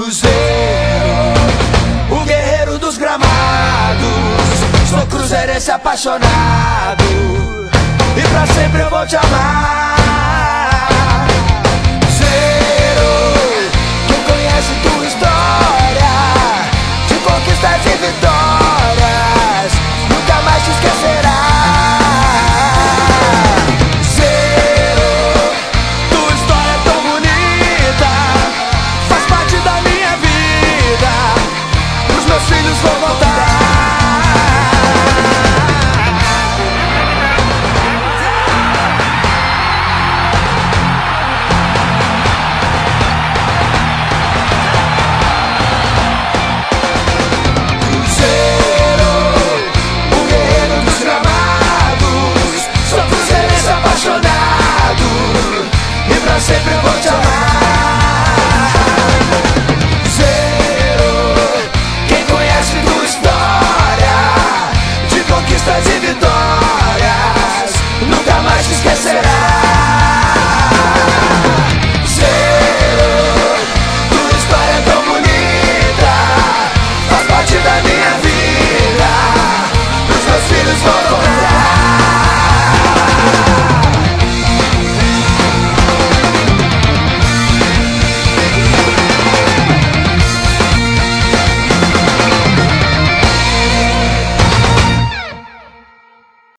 cruzeiro, o guerreiro dos gramados. Sou cruzeirense apaixonado, e pra sempre eu vou te amar. Zero, quem conhece tua história, de conquistas e vitórias, nunca mais te esquecer. filhos vão voltar.